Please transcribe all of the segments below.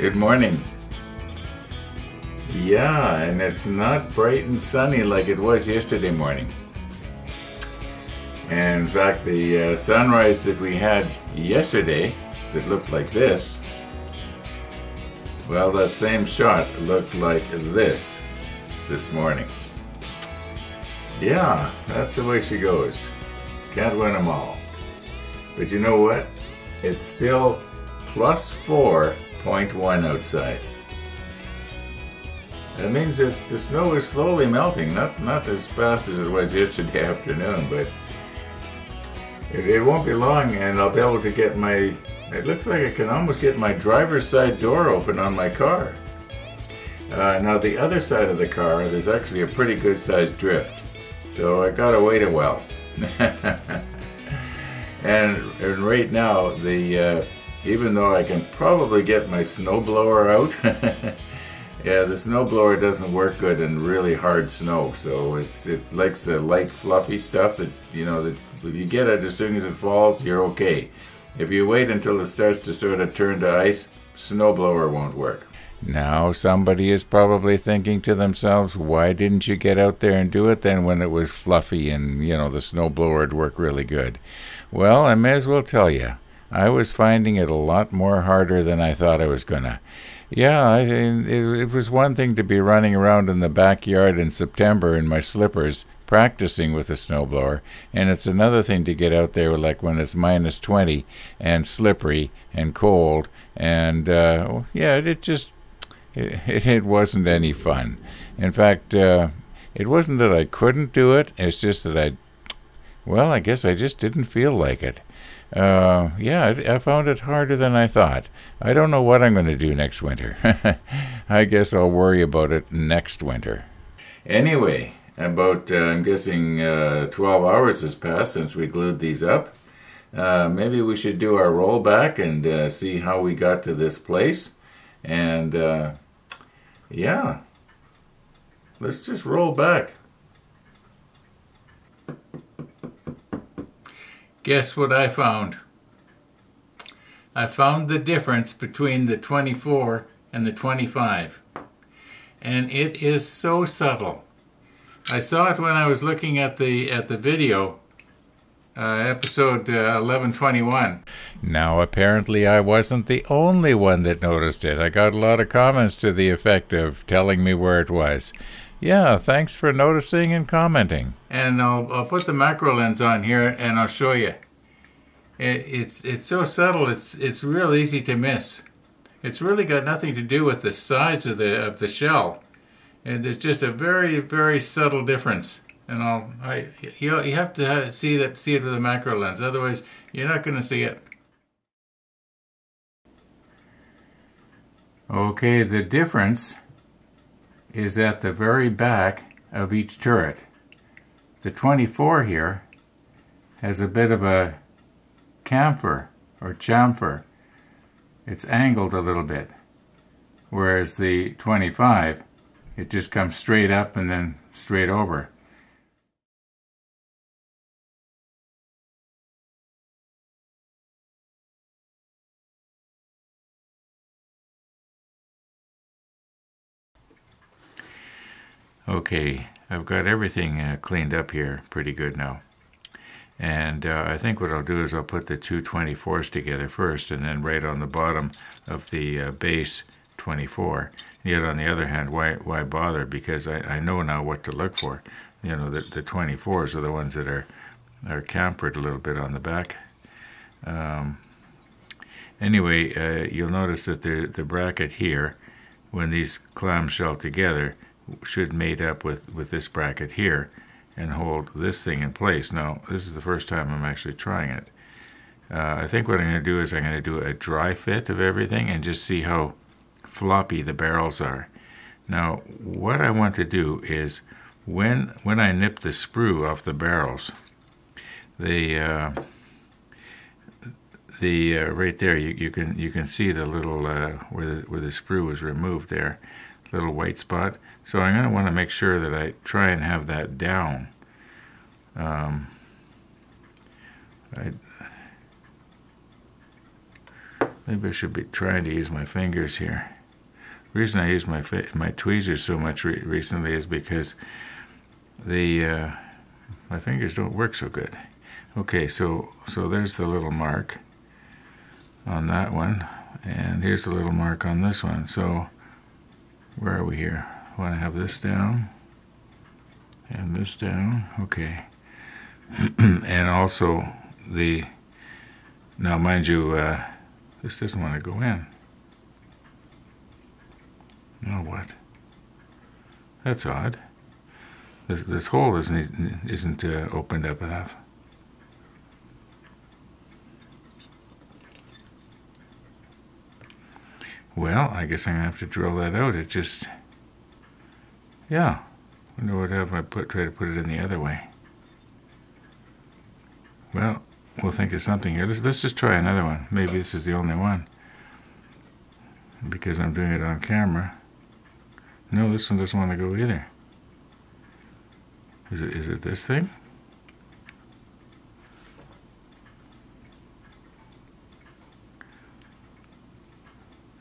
Good morning. Yeah, and it's not bright and sunny like it was yesterday morning. And in fact, the uh, sunrise that we had yesterday that looked like this, well, that same shot looked like this this morning. Yeah, that's the way she goes. Can't win them all. But you know what? It's still plus 4.1 outside. That means that the snow is slowly melting, not, not as fast as it was yesterday afternoon, but it, it won't be long and I'll be able to get my, it looks like I can almost get my driver's side door open on my car. Uh, now the other side of the car, there's actually a pretty good sized drift. So I gotta wait a while. and, and right now, the uh, even though I can probably get my snowblower out, yeah, the snowblower doesn't work good in really hard snow. So it's it likes the light, fluffy stuff that you know that if you get it as soon as it falls, you're okay. If you wait until it starts to sort of turn to ice, snowblower won't work. Now somebody is probably thinking to themselves, why didn't you get out there and do it then when it was fluffy and, you know, the snowblower would work really good? Well, I may as well tell you, I was finding it a lot more harder than I thought I was gonna. Yeah, I, it, it was one thing to be running around in the backyard in September in my slippers practicing with a snowblower, and it's another thing to get out there like when it's minus 20 and slippery and cold, and uh, yeah, it just it, it wasn't any fun. In fact, uh, it wasn't that I couldn't do it, it's just that I, well, I guess I just didn't feel like it. Uh, yeah, I, I found it harder than I thought. I don't know what I'm going to do next winter. I guess I'll worry about it next winter. Anyway, about, uh, I'm guessing, uh, 12 hours has passed since we glued these up. Uh, maybe we should do our rollback and uh, see how we got to this place. And uh, yeah, let's just roll back. Guess what I found? I found the difference between the 24 and the 25. And it is so subtle. I saw it when I was looking at the at the video uh, episode uh, 1121. Now, apparently, I wasn't the only one that noticed it. I got a lot of comments to the effect of telling me where it was. Yeah, thanks for noticing and commenting. And I'll, I'll put the macro lens on here and I'll show you. It, it's, it's so subtle, it's, it's real easy to miss. It's really got nothing to do with the size of the, of the shell. And there's just a very, very subtle difference and I'll I you you have to see that see it with a macro lens. Otherwise, you're not going to see it. Okay, the difference is at the very back of each turret. The 24 here has a bit of a chamfer or chamfer. It's angled a little bit. Whereas the 25, it just comes straight up and then straight over. Okay, I've got everything uh, cleaned up here pretty good now. And uh, I think what I'll do is I'll put the two 24s together first and then right on the bottom of the uh, base 24. Yet on the other hand, why, why bother? Because I, I know now what to look for. You know, the, the 24s are the ones that are, are chamfered a little bit on the back. Um, anyway, uh, you'll notice that the, the bracket here, when these clamshell together, should mate up with, with this bracket here and hold this thing in place. Now, this is the first time I'm actually trying it. Uh, I think what I'm going to do is I'm going to do a dry fit of everything and just see how floppy the barrels are. Now, what I want to do is when when I nip the sprue off the barrels, the uh, the uh, right there you, you can you can see the little uh, where the where the sprue was removed there, little white spot. So I'm going to want to make sure that I try and have that down. Um, I, maybe I should be trying to use my fingers here. The reason I use my my tweezers so much re recently is because the uh, my fingers don't work so good. Okay, so so there's the little mark on that one, and here's the little mark on this one. So where are we here? I want to have this down and this down. Okay, and also the now mind you, uh, this doesn't want to go in. Now what? That's odd. This this hole isn't isn't uh, opened up enough. Well, I guess I'm gonna have to drill that out. It just, yeah. Wonder what if I put try to put it in the other way. Well, we'll think of something here. Let's let's just try another one. Maybe this is the only one because I'm doing it on camera. No, this one doesn't want to go either. Is it, is it this thing?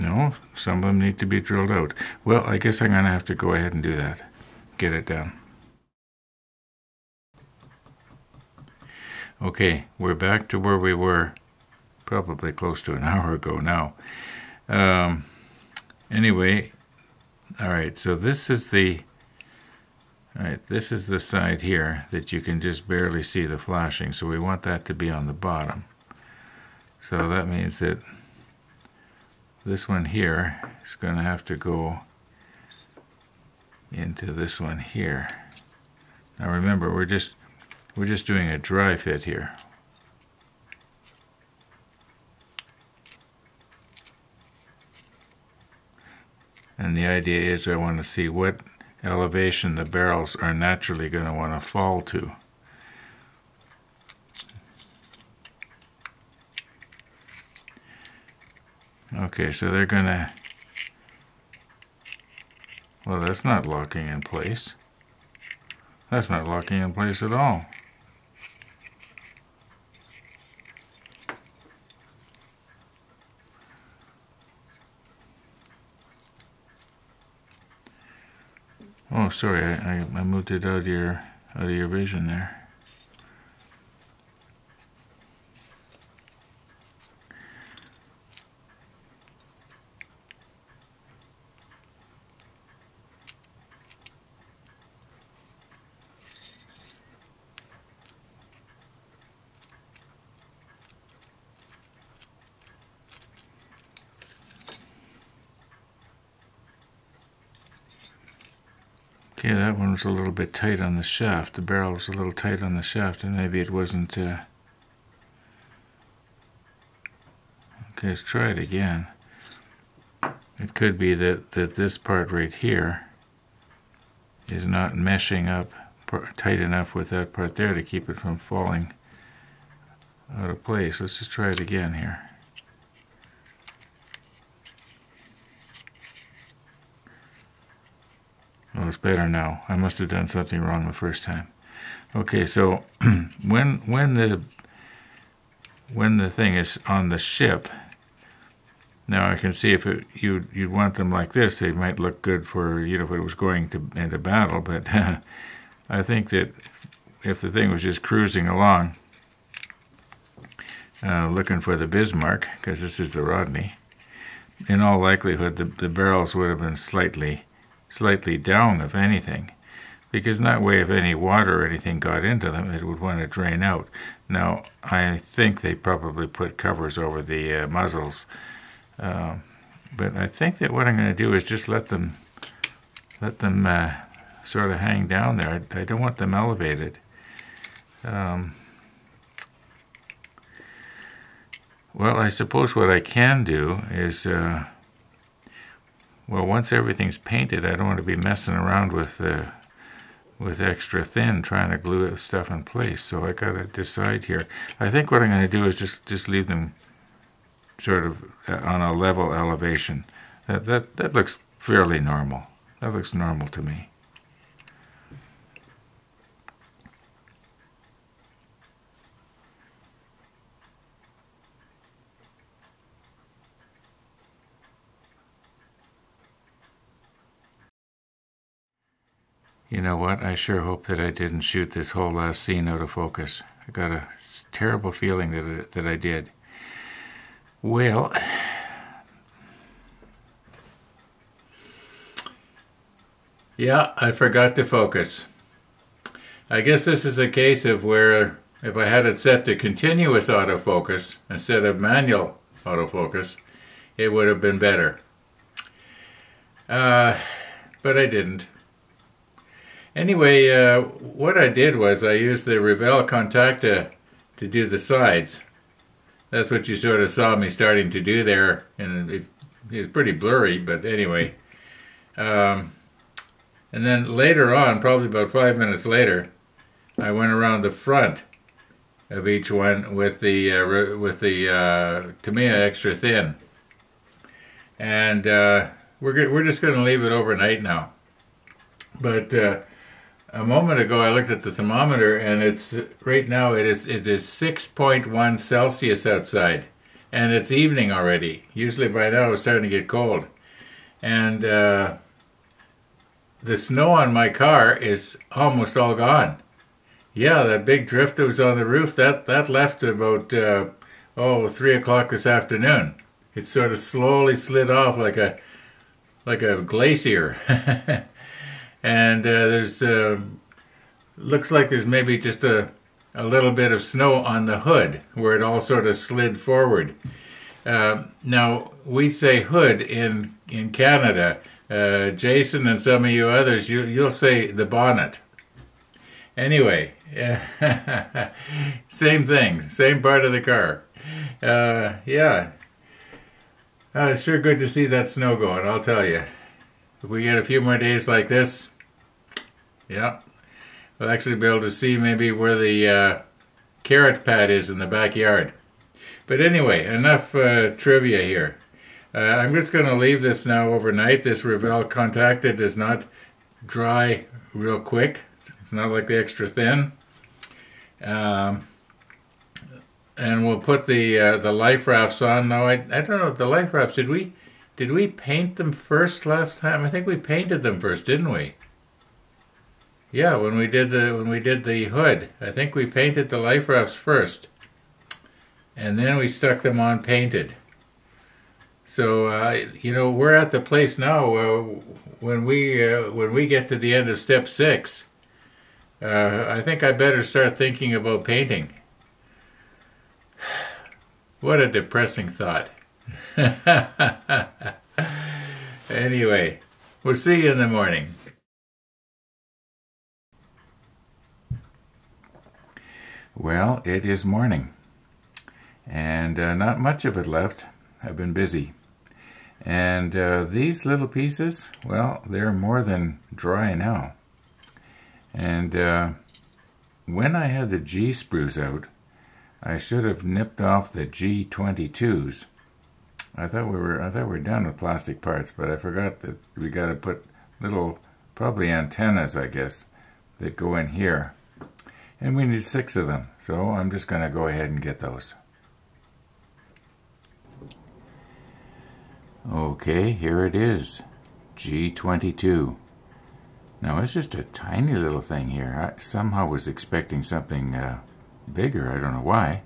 No, some of them need to be drilled out. Well, I guess I'm going to have to go ahead and do that. Get it done. Okay, we're back to where we were probably close to an hour ago now. Um, anyway, all right, so this is the all right, this is the side here that you can just barely see the flashing, so we want that to be on the bottom. So that means that this one here is going to have to go into this one here. Now remember, we're just we're just doing a dry fit here. And the idea is I want to see what elevation the barrels are naturally going to want to fall to. Okay, so they're to... Well, that's not locking in place. That's not locking in place at all. Oh, sorry, I, I, moved it out of your out of your vision there. Okay, that one was a little bit tight on the shaft. The barrel was a little tight on the shaft, and maybe it wasn't... Uh... Okay, let's try it again. It could be that, that this part right here is not meshing up tight enough with that part there to keep it from falling out of place. Let's just try it again here. It's better now. I must have done something wrong the first time. Okay, so when when the when the thing is on the ship, now I can see if it, you you'd want them like this, they might look good for you know if it was going to into battle. But I think that if the thing was just cruising along, uh, looking for the Bismarck, because this is the Rodney, in all likelihood the the barrels would have been slightly slightly down, if anything, because that way, if any water or anything got into them, it would want to drain out. Now, I think they probably put covers over the uh, muzzles, uh, but I think that what I'm going to do is just let them let them uh, sort of hang down there. I, I, don't want them elevated. Um, well, I suppose what I can do is uh, well, once everything's painted, I don't want to be messing around with uh, with extra thin trying to glue stuff in place. So I got to decide here. I think what I'm going to do is just just leave them sort of uh, on a level elevation. That that that looks fairly normal. That looks normal to me. You know what? I sure hope that I didn't shoot this whole last scene out of focus. I got a terrible feeling that it, that I did. Well, yeah, I forgot to focus. I guess this is a case of where if I had it set to continuous autofocus instead of manual autofocus, it would have been better. Uh, but I didn't. Anyway, uh, what I did was I used the Revell Contacta to do the sides. That's what you sort of saw me starting to do there, and it, it was pretty blurry, but anyway. Um, and then later on, probably about five minutes later, I went around the front of each one with the uh, with the uh, Tamiya extra thin, and uh, we're we're just going to leave it overnight now. But uh, a moment ago, I looked at the thermometer, and it's right now it is it is 6.1 Celsius outside, and it's evening already. Usually by now it's starting to get cold, and uh, the snow on my car is almost all gone. Yeah, that big drift that was on the roof that that left about uh, oh three o'clock this afternoon. It sort of slowly slid off like a like a glacier. and uh, there's uh, looks like there's maybe just a a little bit of snow on the hood where it all sort of slid forward. Uh, now we say hood in in Canada. Uh, Jason and some of you others, you you'll say the bonnet. Anyway, same thing, same part of the car. Uh, yeah, uh, it's sure good to see that snow going, I'll tell you. If we get a few more days like this, yeah, we'll actually be able to see maybe where the uh, carrot pad is in the backyard. But anyway, enough uh, trivia here. Uh, I'm just going to leave this now overnight. This Revell Contacta does not dry real quick. It's not like the extra thin. Um, and we'll put the uh, the life rafts on. Now I I don't know the life rafts. Did we did we paint them first last time? I think we painted them first, didn't we? Yeah, when we did the when we did the hood, I think we painted the life rafts first, and then we stuck them on painted. So uh, you know we're at the place now where when we uh, when we get to the end of step six, uh, I think I better start thinking about painting. What a depressing thought. Anyway, we'll see you in the morning. Well, it is morning, and uh, not much of it left. I've been busy. And uh, these little pieces, well, they're more than dry now. And uh, when I had the G sprues out, I should have nipped off the G22s. I thought we were I thought we were done with plastic parts, but I forgot that we got to put little probably antennas, I guess, that go in here. And we need six of them, so I'm just going to go ahead and get those. Okay, here it is, G22. Now it's just a tiny little thing here. I somehow was expecting something uh, bigger. I don't know why.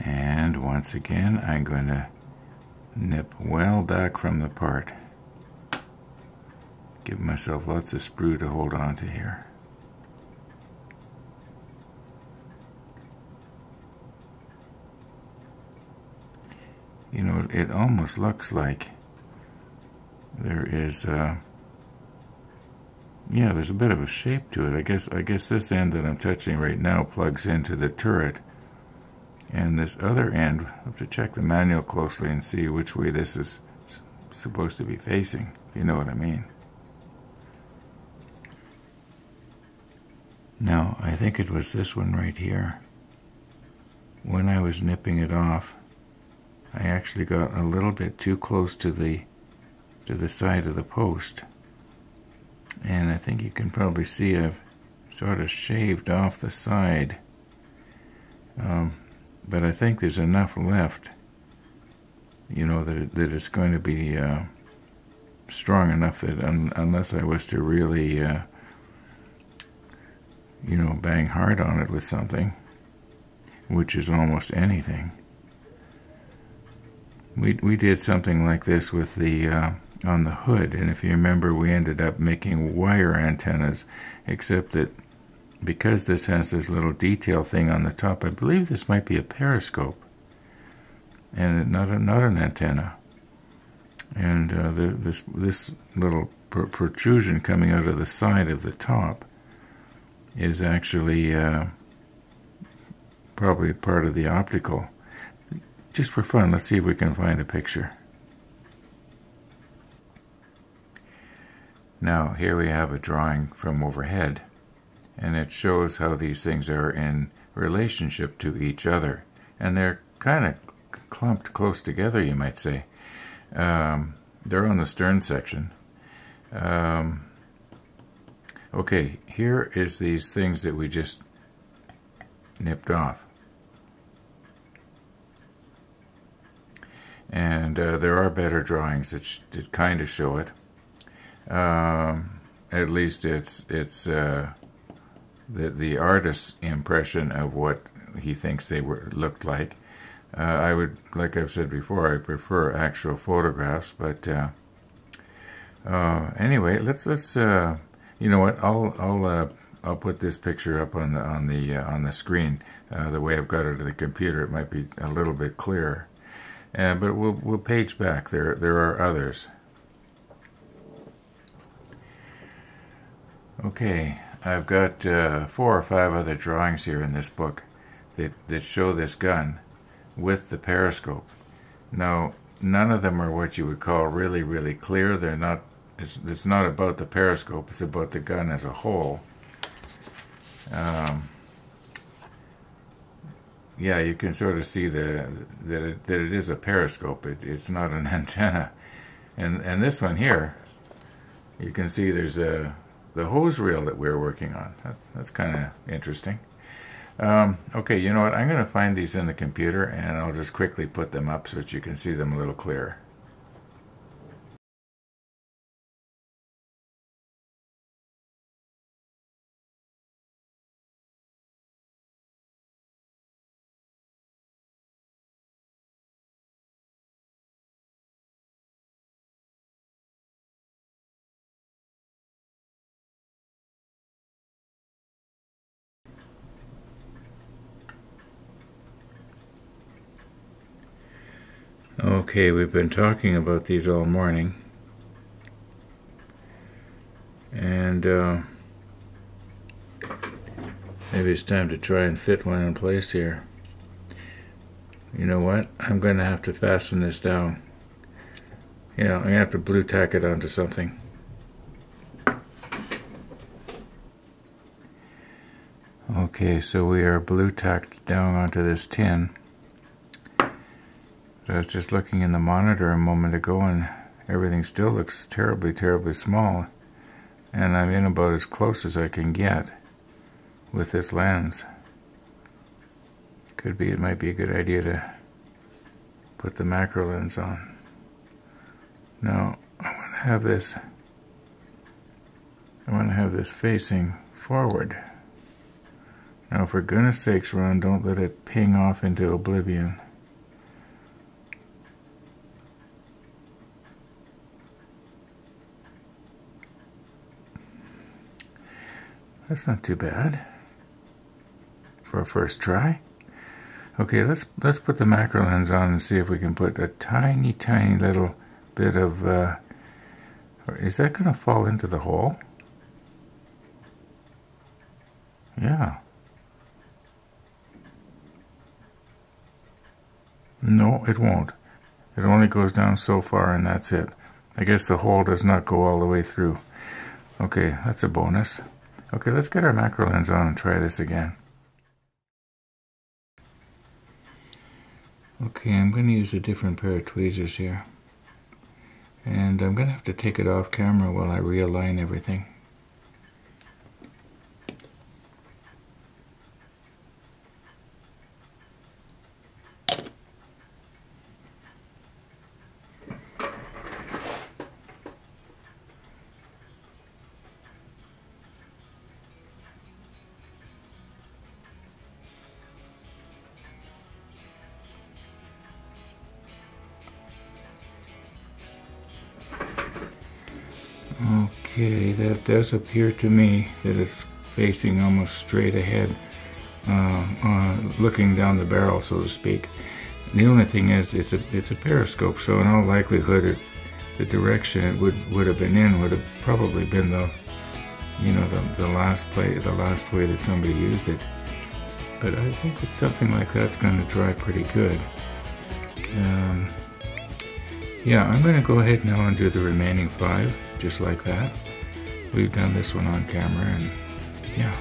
And once again, I'm going to nip well back from the part. Give myself lots of sprue to hold on to here. You know, it almost looks like there is a, yeah, there's a bit of a shape to it. I guess I guess this end that I'm touching right now plugs into the turret. And this other end, I have to check the manual closely and see which way this is supposed to be facing, if you know what I mean. Now, I think it was this one right here. When I was nipping it off, I actually got a little bit too close to the to the side of the post and I think you can probably see I've sort of shaved off the side um, but I think there's enough left you know that, that it's going to be uh, strong enough that un unless I was to really, uh, you know, bang hard on it with something, which is almost anything, we we did something like this with the uh, on the hood, and if you remember, we ended up making wire antennas, except that because this has this little detail thing on the top, I believe this might be a periscope, and not a, not an antenna. And uh, the, this this little pr protrusion coming out of the side of the top is actually uh, probably part of the optical just for fun, let's see if we can find a picture. Now, here we have a drawing from overhead, and it shows how these things are in relationship to each other. And they're kind of clumped close together, you might say. Um, they're on the stern section. Um, okay, here is these things that we just nipped off. and uh, there are better drawings that, kind of show it. Um, at least it's it's uh, the the artist's impression of what he thinks they were looked like. Uh, I would, like I've said before, I prefer actual photographs. But uh, uh, anyway, let's let's uh, you know what I'll I'll I'll put this picture up on the on the on the screen the way I've got it to the computer. It might be a little bit clearer. Uh, but we'll, we'll page back. There, there are others. Okay, I've got uh, four or five other drawings here in this book that, that show this gun with the periscope. Now, none of them are what you would call really, really clear. They're not. It's, it's not about the periscope. It's about the gun as a whole. Um, yeah, you can sort of see the that it, that it is a periscope. It, it's not an antenna, and and this one here, you can see there's a the hose reel that we're working on. That's that's kind of interesting. Um, okay, you know what? I'm going to find these in the computer, and I'll just quickly put them up so that you can see them a little clearer. Okay, we've been talking about these all morning. And uh, maybe it's time to try and fit one in place here. You know what? I'm going to have to fasten this down. Yeah, I'm going to have to blue tack it onto something. Okay, so we are blue tacked down onto this tin. I was just looking in the monitor a moment ago and everything still looks terribly, terribly small. And I'm in about as close as I can get with this lens. Could be, it might be a good idea to put the macro lens on. Now, I want to have this, I want to have this facing forward. Now, for goodness sakes, Ron, don't let it ping off into oblivion. That's not too bad for a first try. Okay, let's let's put the macro lens on and see if we can put a tiny, tiny little bit of. Uh, is that going to fall into the hole? Yeah. No, it won't. It only goes down so far and that's it. I guess the hole does not go all the way through. Okay, that's a bonus. Okay, let's get our macro lens on and try this again. Okay, I'm going to use a different pair of tweezers here. And I'm going to have to take it off camera while I realign everything. Okay, that does appear to me that it's facing almost straight ahead, uh, uh, looking down the barrel, so to speak. The only thing is, it's a it's a periscope, so in all likelihood, it, the direction it would would have been in would have probably been the, you know, the the last play, the last way that somebody used it. But I think that something like that's going to dry pretty good. Um, yeah, I'm going to go ahead now and do the remaining five, just like that. We've done this one on camera, and yeah.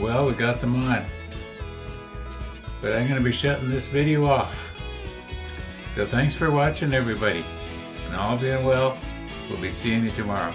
Well, we got them on. But I'm going to be shutting this video off. So thanks for watching, everybody. And all being well, we'll be seeing you tomorrow.